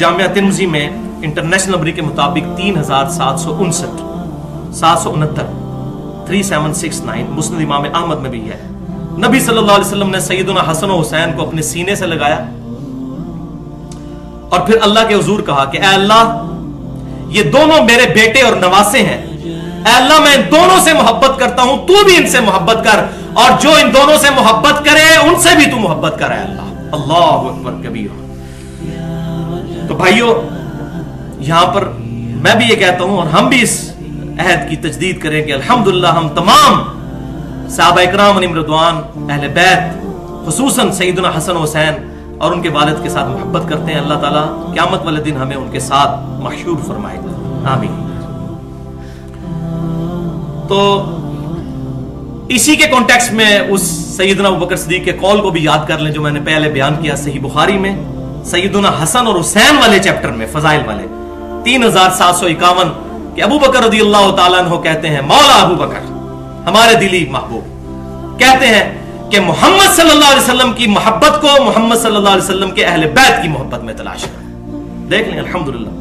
जामिया तिरमजी में इंटरनेशनल नंबरी के मुताबिक तीन हज़ार सात सौ उनसठ, सात सौ उनहत्तर, three seven six nine Muslim इमाम अहमद में भी है। नबी सल्लल्लाहु अलैहि वसल्लम ने सैयदना हसन हुसैन को अपने सीने से लगाया और फिर अल्लाह के हजूर कहा कि अल्लाह, ये दोनों मेरे बेटे और नवासे हैं। अल्लाह, मैं इन दोनों से मोहब्बत करता हूँ, तू भी इनसे मोहब्बत कर और जो इन दोनों से मोहब्बत करे, उनसे भी तू मोहब्बत कर अल्लाह। अल्लाह अकबर कबीर। तो भाइयों, यहाँ पर मैं भी ये कहता हूँ और हम भी इस अहद की तजदीद करें कि अल्हम्दुलिल्लाह हम तमाम साहब इकराम मृदवान अहल बैत खसूस सईदना हसन हुसैन और उनके वालिद के साथ मोहब्बत करते हैं। अल्लाह ताला क्यामत वाले दिन हमें उनके साथ मशहूर फरमाएगा आमीन। तो इसी के कॉन्टेक्स्ट में उस सैदना बकर सदीक के कॉल को भी याद कर लें जो मैंने पहले बयान किया सही बुखारी में। सैदना हसन और हुसैन वाले चैप्टर में, फजाइल वाले। तीन हज़ार सात सौ इक्यावन के अबू बकर रदी अल्लाह तु कहते हैं, मौला अबू बकर, हमारे दिली महबूब। कहते हैं कि मोहम्मद सल्लल्लाहु अलैहि वसल्लम की मोहब्बत को, मोहम्मद सल्लल्लाहु अलैहि वसल्लम के अहले बैत की मोहब्बत में तलाश कर। देख लें, अल्हम्दुलिल्लाह।